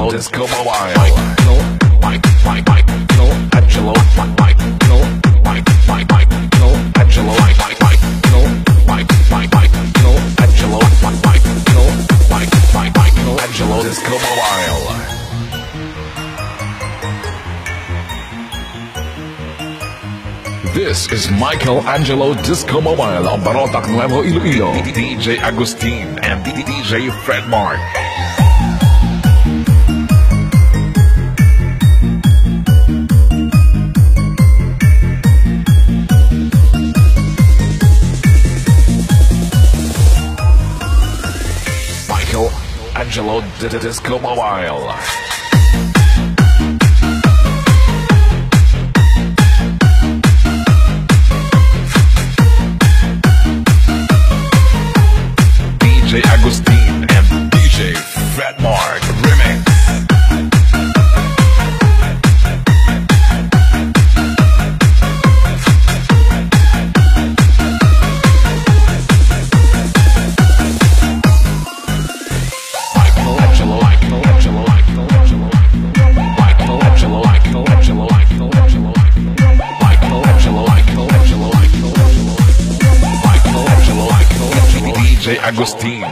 Angelo Disco Mobile. Mike, no, Angelo, Mike, Mike, Mike, no, Angelo, Mike, Mike, no, Mike, Mike, Mike, no, Angelo, Mike, Mike, Angelo Disco Mobile. This is Michael Angelo Disco on Nuevo DJ Agustin and DJ Fredmark. Michael Angelo Disco Mobile. DJ Agustin.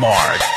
Mark.